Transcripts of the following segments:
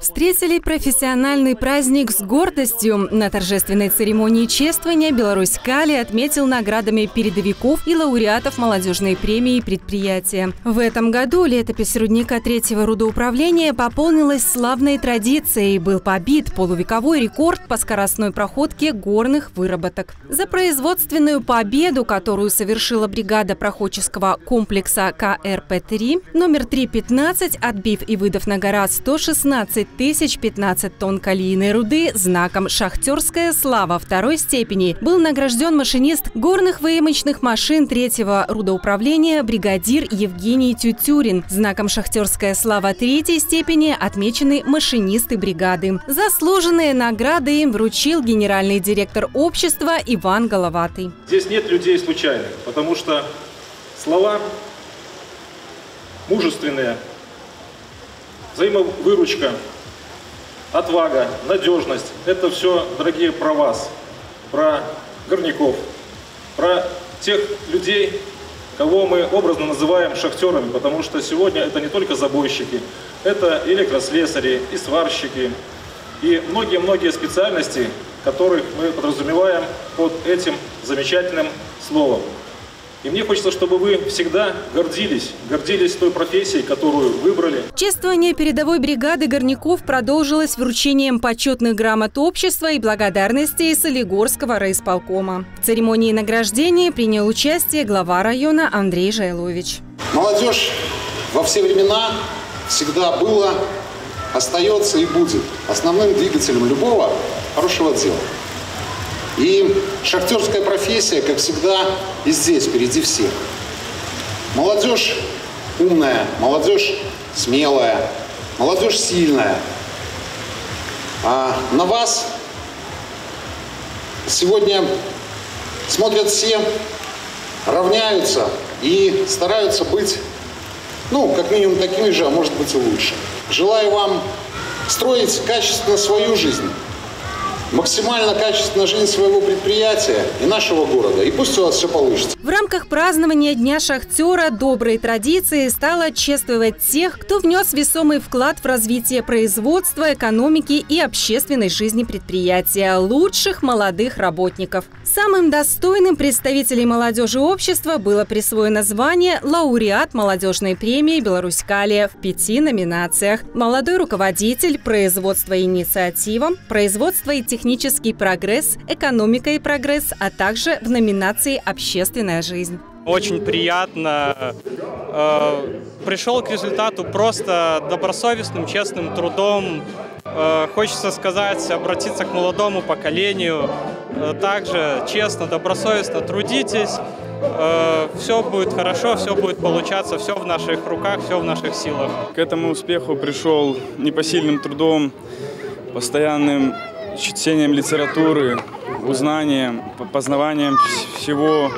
Встретили профессиональный праздник с гордостью. На торжественной церемонии чествования Беларусь Кали отметил наградами передовиков и лауреатов молодежной премии предприятия. В этом году летопись рудника третьего рудоуправления пополнилась славной традицией. Был побит полувековой рекорд по скоростной проходке горных выработок. За производственную победу, которую совершила бригада проходческого комплекса КРП-3, номер 315, отбив и выдав на гора 116 16 тысяч 15 тонн калийной руды знаком «Шахтерская слава» второй степени был награжден машинист горных выемочных машин третьего рудоуправления бригадир Евгений Тютюрин. Знаком «Шахтерская слава» третьей степени отмечены машинисты бригады. Заслуженные награды им вручил генеральный директор общества Иван Головатый. Здесь нет людей случайных, потому что слова мужественные, взаимовыручка, отвага, надежность. Это все, дорогие, про вас, про горняков, про тех людей, кого мы образно называем шахтерами, потому что сегодня это не только забойщики, это электрослесари и сварщики, и многие-многие специальности, которых мы подразумеваем под этим замечательным словом. И мне хочется, чтобы вы всегда гордились, гордились той профессией, которую выбрали. Чествование передовой бригады горняков продолжилось вручением почетных грамот общества и благодарности Солигорского райисполкома. В церемонии награждения принял участие глава района Андрей Жайлович. Молодежь во все времена всегда была, остается и будет основным двигателем любого хорошего дела. И шахтерская профессия, как всегда, и здесь впереди всех. Молодежь умная, молодежь смелая, молодежь сильная. А на вас сегодня смотрят все, равняются и стараются быть, ну, как минимум такими же, а может быть и лучше. Желаю вам строить качественно свою жизнь максимально качественно жизнь своего предприятия и нашего города. И пусть у вас все получится. В рамках празднования Дня шахтера доброй традицией стало чествовать тех, кто внес весомый вклад в развитие производства, экономики и общественной жизни предприятия – лучших молодых работников. Самым достойным представителей молодежи общества было присвоено звание лауреат молодежной премии «Беларусь Калия» в пяти номинациях. Молодой руководитель, производство инициатива, производство и технология технический прогресс, экономика и прогресс, а также в номинации «Общественная жизнь». Очень приятно. Э, пришел к результату просто добросовестным, честным трудом. Э, хочется сказать, обратиться к молодому поколению. Э, также честно, добросовестно трудитесь. Все будет хорошо, все будет получаться, все в наших руках, все в наших силах. К этому успеху пришел непосильным трудом, постоянным чтением литературы, узнанием, познаванием всего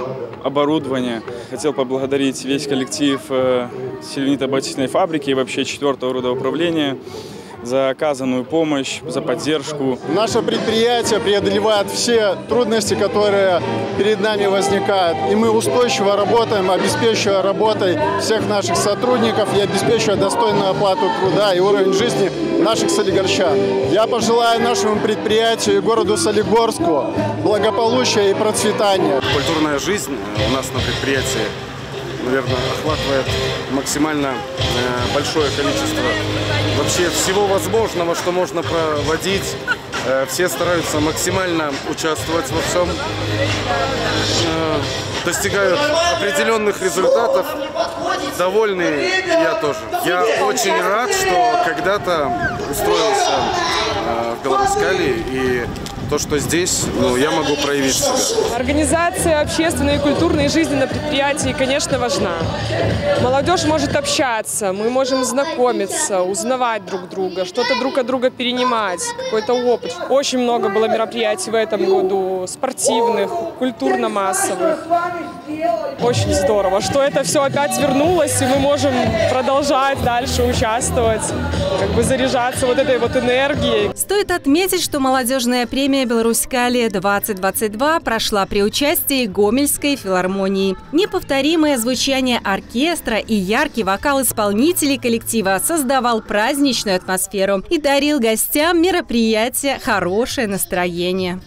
оборудования. Хотел поблагодарить весь коллектив э, селенито фабрики и вообще четвертого родоуправления за оказанную помощь, за поддержку. Наше предприятие преодолевает все трудности, которые перед нами возникают. И мы устойчиво работаем, обеспечивая работой всех наших сотрудников и обеспечивая достойную оплату труда и уровень жизни наших солигорчан. Я пожелаю нашему предприятию и городу Солигорску благополучия и процветания. Культурная жизнь у нас на предприятии наверное, охватывает максимально э, большое количество вообще всего возможного, что можно проводить. Э, все стараются максимально участвовать во всем, э, достигают определенных результатов, довольны я тоже. Я очень рад, что когда-то устроился в Беларусь-Кали и то, что здесь ну, я могу проявить себя. Организация общественной и культурной жизни на предприятии, конечно, важна. Молодежь может общаться, мы можем знакомиться, узнавать друг друга, что-то друг от друга перенимать, какой-то опыт. Очень много было мероприятий в этом году, спортивных, культурно-массовых. Очень здорово, что это все опять вернулось, и мы можем продолжать дальше участвовать, как бы заряжаться вот этой вот энергией. Стоит отметить, что молодежная премия «Беларусь-Калия-2022» прошла при участии Гомельской филармонии. Неповторимое звучание оркестра и яркий вокал исполнителей коллектива создавал праздничную атмосферу и дарил гостям мероприятия хорошее настроение.